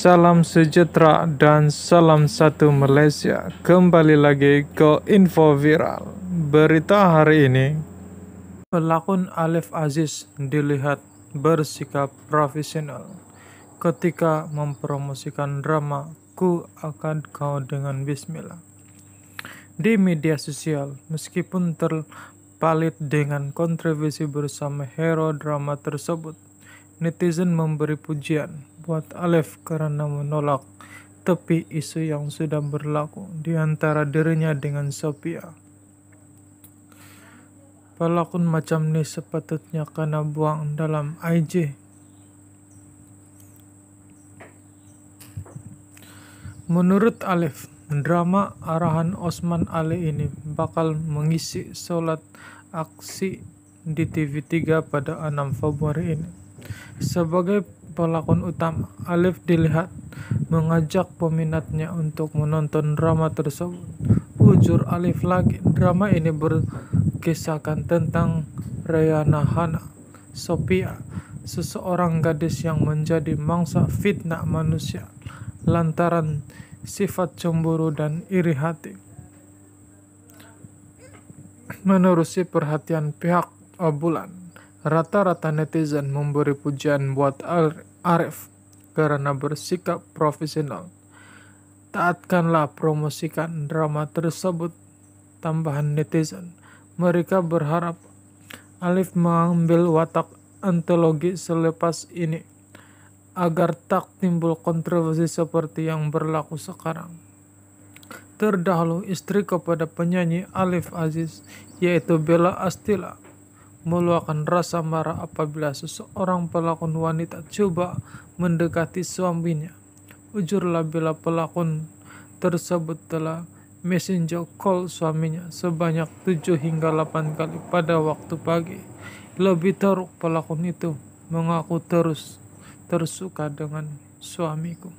Salam sejahtera dan salam satu Malaysia. Kembali lagi ke info viral. Berita hari ini, pelakon Alif Aziz dilihat bersikap profesional ketika mempromosikan drama Ku Akan Kau Dengan Bismillah. Di media sosial, meskipun terpalit dengan kontroversi bersama hero drama tersebut, netizen memberi pujian buat Alef karena menolak tepi isu yang sudah berlaku di antara dirinya dengan Sophia. Pelakon macam ni sepatutnya kena buang dalam IG. Menurut Alif, drama arahan Osman Ali ini bakal mengisi solat aksi di TV3 pada 6 Februari ini. Sebagai pelakon utama, Alif dilihat mengajak peminatnya untuk menonton drama tersebut. Ujur Alif lagi, drama ini berkisahkan tentang Rayana Hana, Sophia, seseorang gadis yang menjadi mangsa fitnah manusia lantaran sifat cemburu dan iri hati. Menerusi perhatian pihak bulan, Rata-rata netizen memberi pujian buat Arif karena bersikap profesional. Taatkanlah promosikan drama tersebut. Tambahan netizen, mereka berharap Alif mengambil watak antologi selepas ini agar tak timbul kontroversi seperti yang berlaku sekarang. Terdahulu istri kepada penyanyi Alif Aziz yaitu Bella Astila meluahkan rasa marah apabila seseorang pelakon wanita coba mendekati suaminya. Ujurlah bila pelakon tersebut telah messenger call suaminya sebanyak 7 hingga 8 kali pada waktu pagi. Lebih teruk pelakon itu mengaku terus tersuka dengan suamiku.